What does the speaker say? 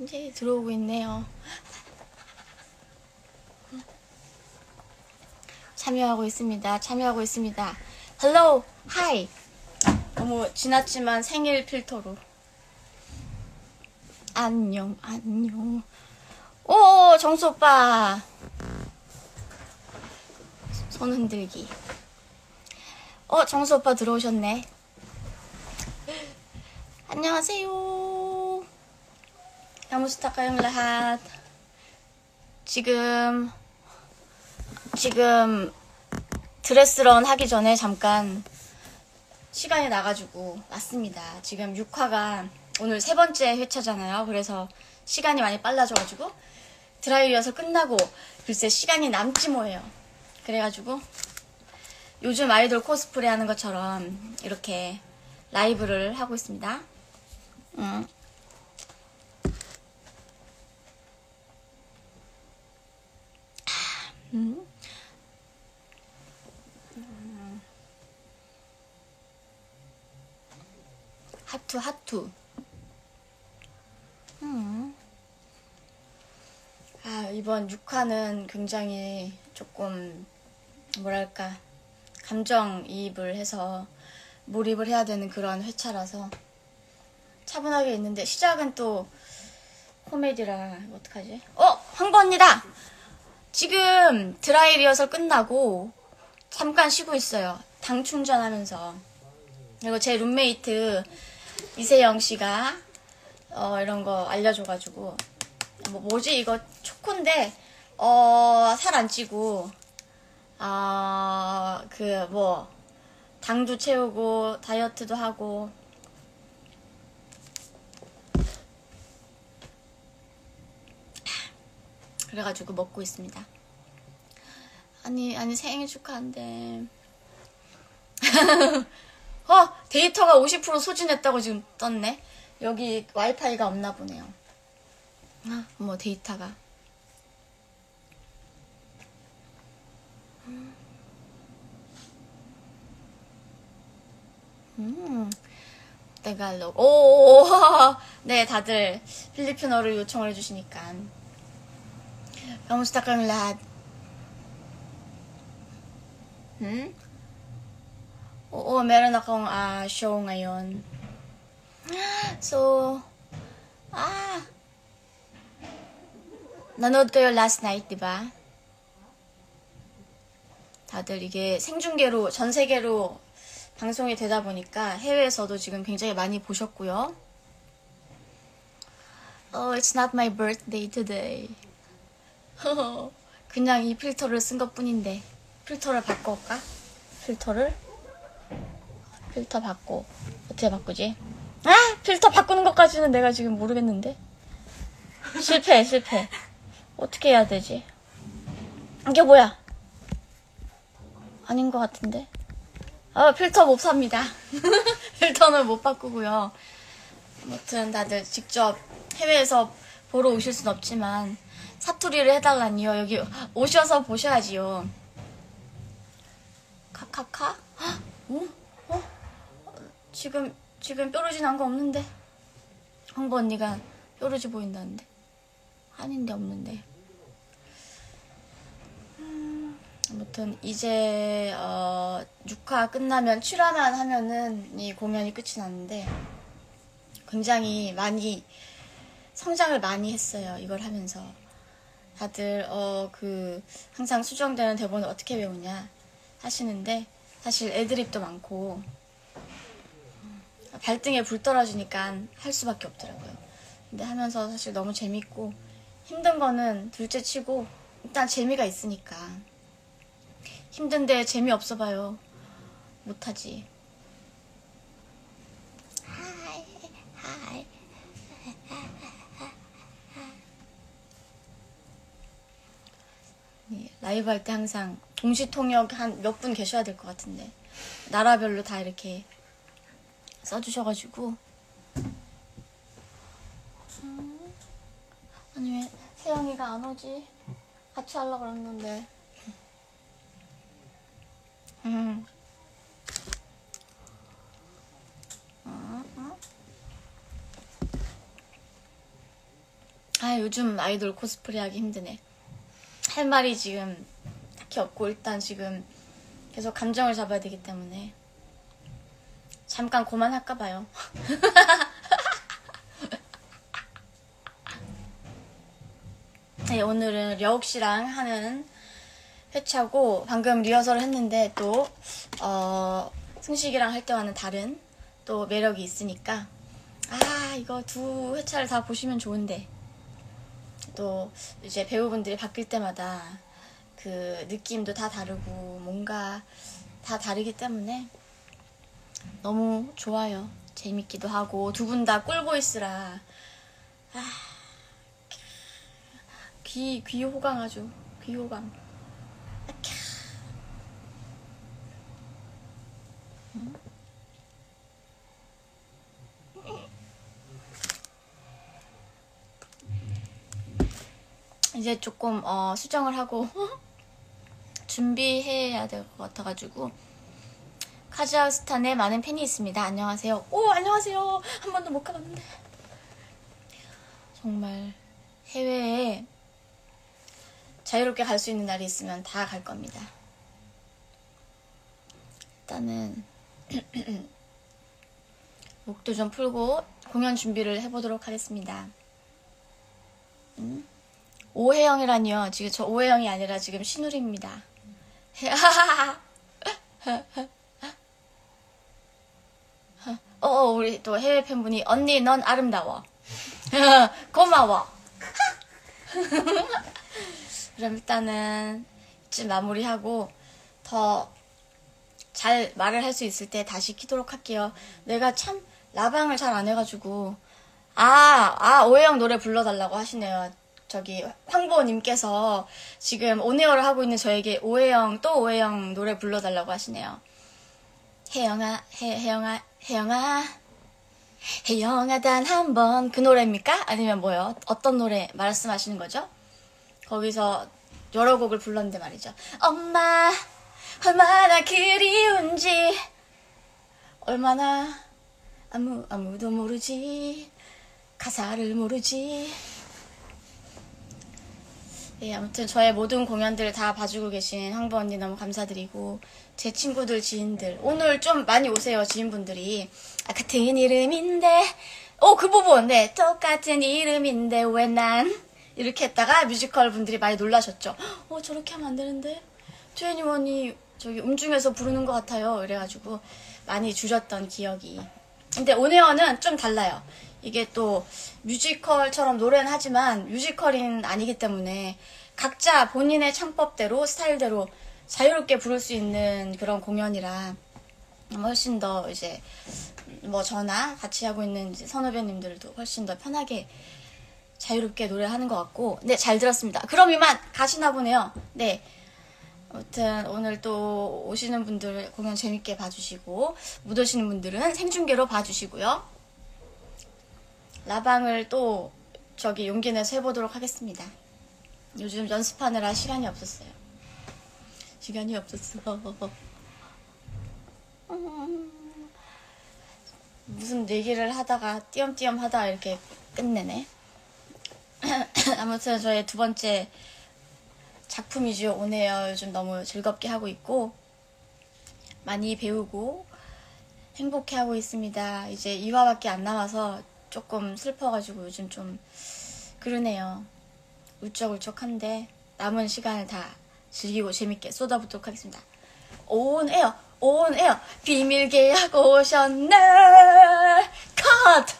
이제 들어오고 있네요. 참여하고 있습니다. 참여하고 있습니다. Hello, hi. 너무 지났지만 생일 필터로. 안녕, 안녕. 오, 정수 오빠. 손 흔들기. 어, 정수 오빠 들어오셨네. 안녕하세요. Kamusta kayong lahat? 지금 지금 드레스런 하기 전에 잠깐 시간이 나가지고 왔습니다. 지금 6화가 오늘 세 번째 회차잖아요. 그래서 시간이 많이 빨라져가지고 드라이어서 끝나고 글쎄 시간이 남지 뭐예요. 그래가지고 요즘 아이돌 코스프레 하는 것처럼 이렇게 라이브를 하고 있습니다. 음. 음. 음. 하투 하투 음. 아 이번 6화는 굉장히 조금 뭐랄까 감정이입을 해서 몰입을 해야 되는 그런 회차라서 차분하게 있는데 시작은 또 코미디라 어떡하지? 어! 한거 언니다! 지금 드라이 리허설 끝나고 잠깐 쉬고 있어요. 당 충전하면서. 그리고 제 룸메이트 이세영 씨가 어, 이런 거 알려줘가지고 뭐 뭐지 이거 초코인데 어, 살 안 찌고 아 그 뭐 당도 채우고 다이어트도 하고 그래가지고 먹고 있습니다. 아니, 아니, 생일 축하한데. 어, 데이터가 50% 소진했다고 지금 떴네. 여기 와이파이가 없나 보네요. 아, 뭐, 데이터가. 음, 내갈로 오, 네, 다들 필리핀어를 요청을 해주시니까. Kamusta kang lahat? Hmm? Oo, meron akong uh, show ngayon. So, ah, nanood kayo last night, di ba? 다들 이게 생중계로, 전 세계로 방송이 되다 보니까 해외에서도 지금 굉장히 많이 보셨고요. Oh, it's not my birthday today. 그냥 이 필터를 쓴 것 뿐인데 필터를 바꿔올까? 필터를 필터 바꿔 어떻게 바꾸지? 아 필터 바꾸는 것까지는 내가 지금 모르겠는데 실패 실패 어떻게 해야 되지? 이게 뭐야? 아닌 것 같은데 아 필터 못 삽니다 필터는 못 바꾸고요 아무튼 다들 직접 해외에서 보러 오실 순 없지만 사투리를 해달라니요. 여기 오셔서 보셔야지요. 카카카? 어? 어? 지금 지금 뾰루지 난 거 없는데 황보 언니가 뾰루지 보인다는데 아닌데 없는데 음, 아무튼 이제 어, 6화 끝나면 7화만 하면은 이 공연이 끝이 났는데 굉장히 많이 성장을 많이 했어요 이걸 하면서 다들 어 그 항상 수정되는 대본을 어떻게 외우냐 하시는데 사실 애드립도 많고 발등에 불 떨어지니까 할 수밖에 없더라고요. 근데 하면서 사실 너무 재밌고 힘든 거는 둘째 치고 일단 재미가 있으니까 힘든데 재미없어 봐요. 못하지. 라이브 할 때 항상 동시 통역 한 몇 분 계셔야 될 것 같은데 나라별로 다 이렇게 써주셔가지고 음, 아니 왜 세영이가 안 오지? 같이 하려고 그랬는데 음. 어, 어? 아, 요즘 아이돌 코스프레 하기 힘드네. 할 말이 지금 딱히 없고, 일단 지금 계속 감정을 잡아야 되기 때문에. 잠깐 그만할까 봐요. 네, 오늘은 려욱 씨랑 하는 회차고, 방금 리허설을 했는데, 또, 어, 승식이랑 할 때와는 다른 또 매력이 있으니까, 아, 이거 두 회차를 다 보시면 좋은데, 또 이제 배우분들이 바뀔 때마다 그 느낌도 다 다르고 뭔가 다 다르기 때문에 너무 좋아요. 재밌기도 하고 두 분 다 꿀보이스라 아, 귀, 귀 호강 아주 귀 호강 아, 캬. 이제 조금 어, 수정을 하고 준비해야 될 것 같아가지고 카자흐스탄에 많은 팬이 있습니다. 안녕하세요. 오 안녕하세요. 한 번도 못 가봤는데 정말 해외에 자유롭게 갈 수 있는 날이 있으면 다 갈 겁니다. 일단은 목도 좀 풀고 공연 준비를 해보도록 하겠습니다. 음? 오해영이라니요. 지금 저 오해영이 아니라 지금 신우리입니다. 어, 어, 우리 또 해외 팬분이 언니 넌 아름다워. 고마워. 그럼 일단은 이쯤 마무리하고 더 잘 말을 할 수 있을 때 다시 키도록 할게요. 내가 참 라방을 잘 안 해가지고 아, 아 오해영 노래 불러달라고 하시네요. 저기 황보님께서 지금 온에어를 하고 있는 저에게 오해영 또 오해영 노래 불러달라고 하시네요. 혜영아, 혜, 혜영아, 혜영아, 혜영아 단 한 번 그 노래입니까? 아니면 뭐요? 어떤 노래 말씀하시는 거죠? 거기서 여러 곡을 불렀는데 말이죠. 엄마 얼마나 그리운지 얼마나 아무 아무도 모르지 가사를 모르지 네, 아무튼 저의 모든 공연들 다 봐주고 계신 황보 언니 너무 감사드리고 제 친구들 지인들. 오늘 좀 많이 오세요 지인분들이. 아, 같은 이름인데 오 그 부분. 네 똑같은 이름인데 왜 난? 이렇게 했다가 뮤지컬 분들이 많이 놀라셨죠. 어 저렇게 하면 안 되는데? 트웬티원이 저기 음중에서 부르는 것 같아요. 이래가지고 많이 주셨던 기억이. 근데 온에어는 좀 달라요 이게 또 뮤지컬처럼 노래는 하지만 뮤지컬은 아니기 때문에 각자 본인의 창법대로 스타일대로 자유롭게 부를 수 있는 그런 공연이라 훨씬 더 이제 뭐 저나 같이 하고 있는 선후배님들도 훨씬 더 편하게 자유롭게 노래하는 것 같고 네 잘 들었습니다. 그럼 이만 가시나 보네요. 네. 아무튼 오늘 또 오시는 분들 공연 재밌게 봐주시고 못 오시는 분들은 생중계로 봐주시고요. 라방을 또 저기 용기 내서 해보도록 하겠습니다. 요즘 연습하느라 시간이 없었어요. 시간이 없었어. 음, 무슨 얘기를 하다가 띄엄띄엄 하다가 이렇게 끝내네. 아무튼 저의 두 번째 작품이죠. 오네요. 요즘 너무 즐겁게 하고 있고 많이 배우고 행복해 하고 있습니다. 이제 2화밖에 안 남아서 조금 슬퍼가지고 요즘 좀 그러네요. 울적울적한데 남은 시간을 다 즐기고 재밌게 쏟아붓도록 하겠습니다. 온 에어, 온 에어, 비밀 계약 오셨네. 컷!